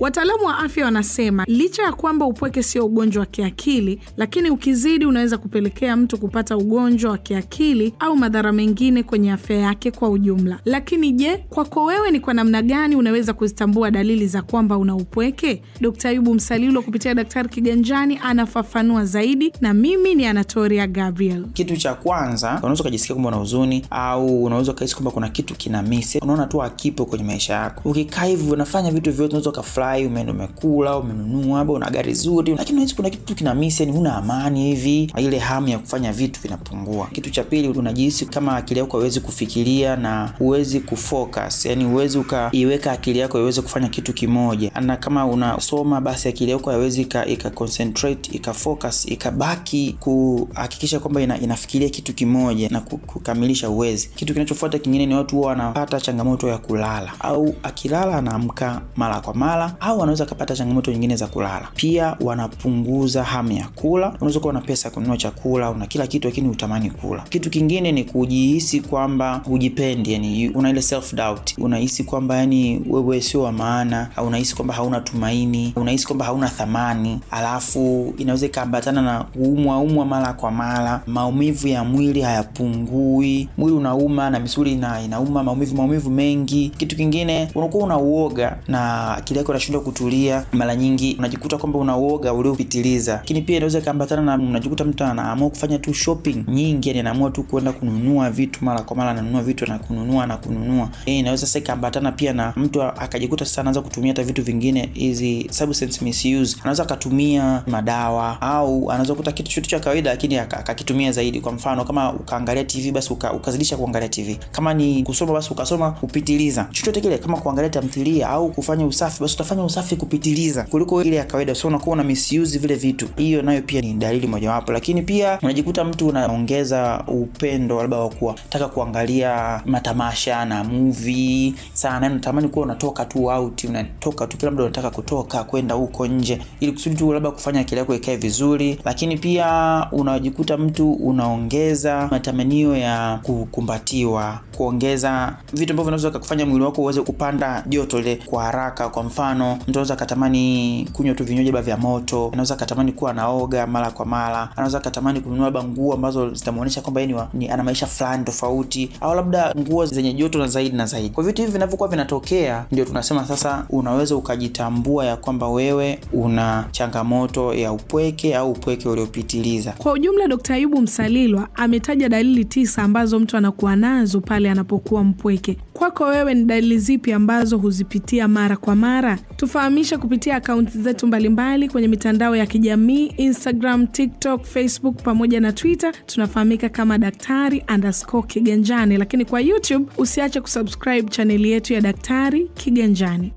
Wataalamu wa afya wanasema licha ya kwamba upweke sio ugonjwa wa kiakili, lakini ukizidi unaweza kupelekea mtu kupata ugonjwa wa kiakili au madhara mengine kwenye afya yake kwa ujumla. Lakini je, kwako wewe ni kwa namna gani unaweza kuzitambua dalili za kwamba una upweke? Dkt. Ayubu Msalilo kupitia Daktari Kiganjani anafafanua zaidi, na mimi ni Anatoria Gabriel. Kitu cha kwanza, unaweza ukajisikia kwamba una huzuni au unaweza ukahisi kwamba kuna kitu kina misi, unaona tu akipo kwenye maisha yako. Ukikaa hivi unafanya vitu vyote, unaweza ukafurahi, umeenda umekula, umenunua, labda una gari zuri, lakini unahisi kuna kitu kina misi, yani huna amani hivi, ile hamu ya kufanya vitu vinapungua. Kitu cha pili, unajihisi kama akili yako haiwezi kufikiria na huwezi kufocus, yani huwezi ukaiweka akili yako iweze kufanya kitu kimoja, na kama unasoma basi akili yako haiwezi ika concentrate ika focus ikabaki kuhakikisha kwamba ina, inafikiria kitu kimoja na kukamilisha uwezi. Kitu kinachofuata kingine ni watu huwa wanapata changamoto ya kulala, au akilala anaamka mara kwa mara, au wanaweza kupata changamoto nyingine za kulala. Pia wanapunguza hamu ya kula. Unaweza kuwa na pesa kununua chakula, una kila kitu, lakini utamani kula. Kitu kingine ni kujihisi kwamba hujipendi, yani una ile self doubt, unahisi kwamba yani wewe sio wa maana, au unahisi kwamba hauna tumaini, unahisi kwamba hauna thamani, alafu inaweza ikaambatana na kuumwa umwa mara kwa mara, maumivu ya mwili hayapungui, mwili unauma na misuli ina, inauma, maumivu maumivu mengi. Kitu kingine unakuwa una uoga na akili yako inashindwa kutulia, mara nyingi unajikuta kwamba una uoga uliopitiliza. Lakini pia inaweza ikaambatana na unajikuta mtu anaamua kufanya tu shopping nyingi, yani anaamua tu kwenda kununua vitu mara kwa mara, ananunua vitu na kununua na kununua. E, inaweza sasa ikaambatana pia na mtu akajikuta sasa anaanza kutumia hata vitu vingine, hizi substance misuse, anaweza akatumia madawa au anaweza kukuta kitu chochote cha kawaida lakini akakitumia zaidi. Kwa mfano kama ukaangalia TV basi uka, ukazidisha kuangalia TV, kama ni kusoma basi ukasoma kupitiliza, chochote kile, kama kuangalia tamthilia au kufanya usafi basi utafanya usafi kupitiliza kuliko ile ya kawaida, so unakuwa una misuse vile vitu. Hiyo nayo pia ni dalili mojawapo, lakini pia unajikuta mtu unaongeza upendo labda wa kuwa taka kuangalia matamasha na movie sana, unatamani kuwa unatoka tu out, unatoka tu labda unataka kutoka kwenda huko nje ili kusudi tu labda kufanya akili yako ikae vizuri, lakini pia unajikuta mtu unaongeza matamanio ya kukumbatiwa, kuongeza vitu ambavyo vinaweza kufanya mwili wako uweze kupanda joto ile kwa haraka. Kwa mfano, mtu anaweza akatamani kunywa tu vinywaji vya moto, anaweza akatamani kuwa anaoga mara kwa mara, anaweza akatamani kununua labda nguo ambazo zitamuonyesha kwamba yeye ni ana maisha fulani tofauti, au labda nguo zenye joto na zaidi na zaidi. Kwa vitu hivi vinavyokuwa vinatokea, ndio tunasema sasa unaweza ukajitambua ya kwamba wewe una changamoto ya upweke au upweke uliopitiliza. Kwa ujumla, Dkt. Ayubu Msalilwa ametaja dalili tisa ambazo mtu anakuwa nazo pale anapokuwa mpweke. Kwako wewe ni dalili zipi ambazo huzipitia mara kwa mara? Tufahamishe kupitia akaunti zetu mbalimbali kwenye mitandao ya kijamii Instagram, TikTok, Facebook pamoja na Twitter. Tunafahamika kama Daktari underscore Kiganjani, lakini kwa YouTube usiache kusubscribe chaneli yetu ya Daktari Kiganjani.